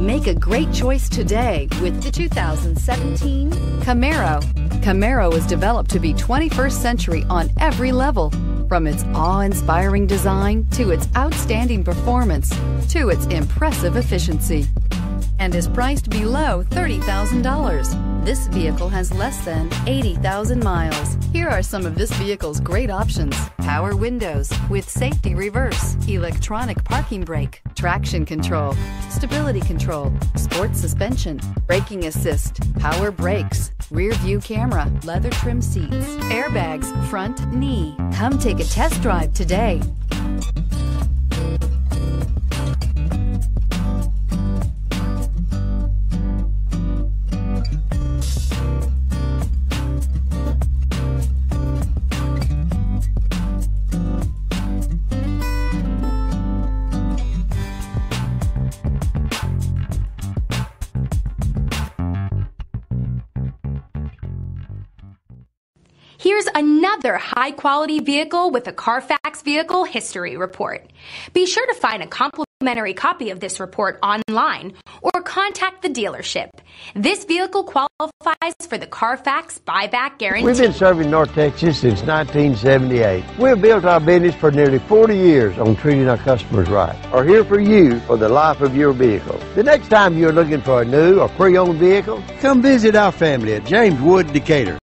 Make a great choice today with the 2017 Camaro. Camaro is developed to be 21st century on every level. From its awe inspiring design to its outstanding performance to its impressive efficiency. And is priced below $30,000. This vehicle has less than 80,000 miles. Here are some of this vehicle's great options power windows with safety reverse, electronic parking brake, traction control, stability control, sports suspension, braking assist, power brakes, rear view camera, leather trim seats, airbags, front knee. Come take a test drive today. Here's another high quality vehicle with a Carfax Vehicle History Report. Be sure to find a complimentary copy of this report online or contact the dealership. This vehicle qualifies for the Carfax Buyback Guarantee. We've been serving North Texas since 1978. We've built our business for nearly 40 years on treating our customers right. Are here for you for the life of your vehicle. The next time you're looking for a new or pre-owned vehicle, come visit our family at James Wood Decatur.